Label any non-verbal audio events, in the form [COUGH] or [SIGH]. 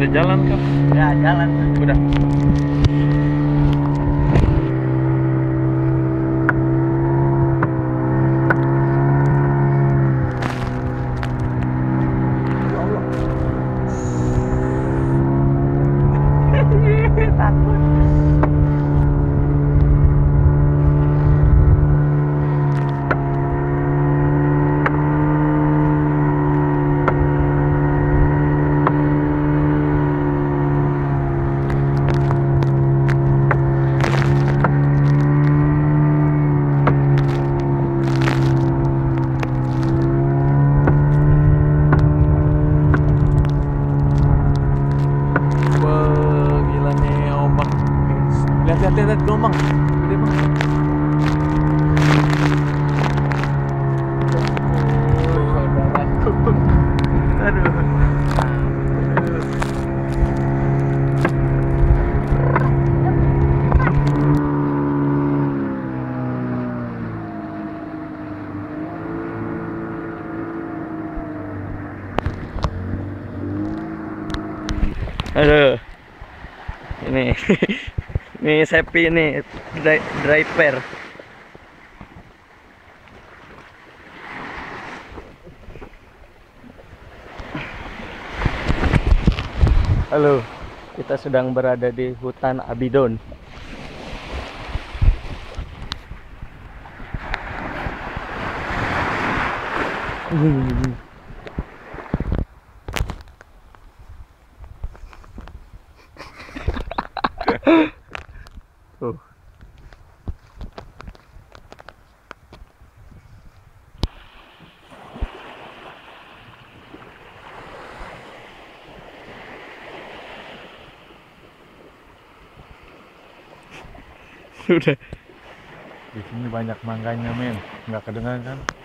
Sudah jalan kan? Ya jalan. Udah. [LAUGHS] Takut. net gombang. Gede [LAUGHS] ini Sepi ini dri- driver. Halo. Kita sedang berada di hutan Abidon. [LAUGHS] Tuh. Sudah. Di sini banyak mangganya men, nggak kedengaran kan?